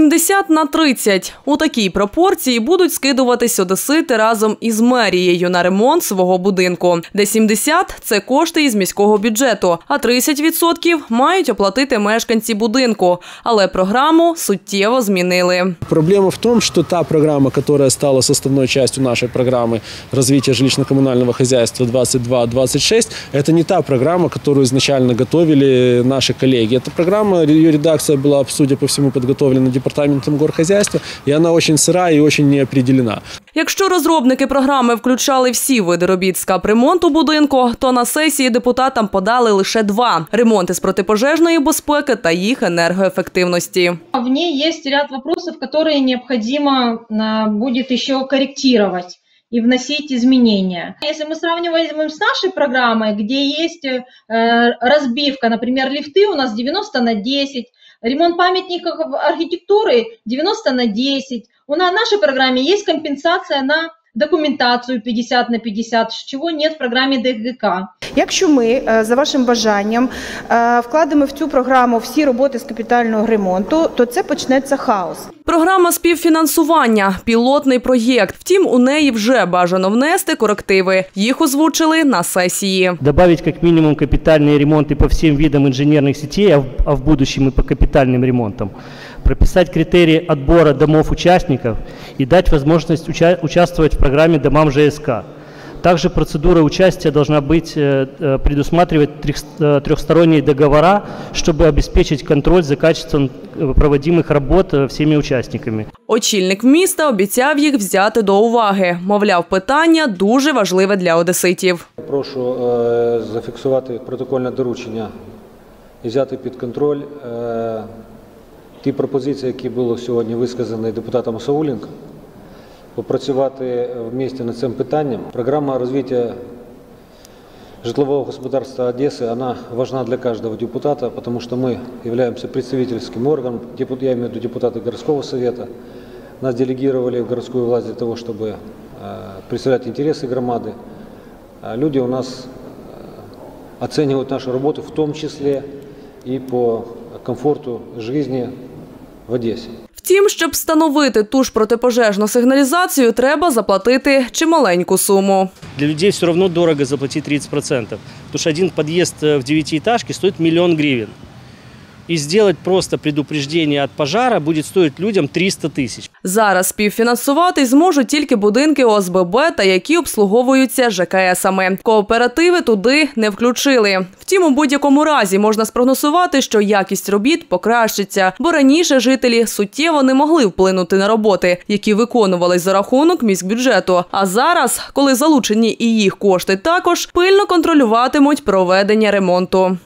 70 на 30. У такій пропорції будуть скидуватись одесити разом із мерією на ремонт свого будинку, де 70 – це кошти із міського бюджету, а 30% мають оплатити мешканці будинку. Але програму суттєво змінили. Проблема в том, что та программа, которая стала составной частью нашей программы развития жилищно-коммунального хозяйства 22-26, это не та программа, которую изначально готовили наши коллеги. Эта программа, ее редакция была, судя по всему, подготовлена департаментом горхозяйства, и она очень сырая и очень неопределена. Якщо розробники програми включали всі види робіт з капремонту будинку, то на сесії депутатам подали лише два – ремонти з протипожежної безпеки та їх енергоефективності. В ній є ряд питань, які необхідно буде ще коректувати. корректировать и вносить изменения. Если мы сравниваем с нашей программой, где есть э, разбивка, например, лифты у нас 90 на 10, ремонт памятников архитектуры 90 на 10, у нас в нашей программе есть компенсация на документацию 50 на 50, чего нет в программе ДГК. Якщо ми е, за вашим бажанням е, вкладемо в цю програму всі роботи з капітального ремонту, то це почнеться хаос. Програма співфінансування – пілотний проєкт. Втім, у неї вже бажано внести корективи. Їх озвучили на сесії. добавить как минимум капитальные ремонты по всем видам инженерных сетей, а в, а в будущем и по капитальным ремонтам, прописать критерии отбора домов участников и дать возможность уча- участвовать в программе «Домам ЖСК». Также процедура участия должна быть, э, э, предусматривать трех- э, трехсторонние договора, чтобы обеспечить контроль за качеством э, проводимых работ э, всеми участниками. Очільник міста обіцяв їх взяти до уваги. Мовляв, питання дуже важливе для одеситів. Прошу е, зафіксувати протокольне доручення і взяти під контроль е, ті пропозиції, які були сьогодні висказані депутатом Сауленко, попрацювати в місті над цим питанням. Програма розвитку житлового господарства Одессы, она важна для каждого депутата, потому что мы являемся представительским органом, депут- я имею в виду депутаты городского совета. Нас делегировали в городскую власть для того, чтобы э, представлять интересы громады. А люди у нас э, оценивают нашу работу, в том числе и по комфорту жизни в Одессе. Втім, щоб встановити ту ж протипожежну сигналізацію, треба заплатити чималеньку суму. Для людей все равно дорого заплатить 30%, потому что один подъезд э, в девятиэтажке стоит миллион гривен. И сделать просто предупреждение от пожара будет стоить людям 300 тысяч. Зараз співфінансувати зможуть тільки будинки ОСББ та які обслуговуються ЖКСами. Кооперативи туди не включили. Втім, у будь-якому разі можна спрогнозувати, що якість робіт покращиться, бо раніше жителі суттєво не могли вплинути на роботи, які виконувались за рахунок міськбюджету. А зараз, коли залучені і їх кошти також, пильно контролюватимуть проведення ремонту.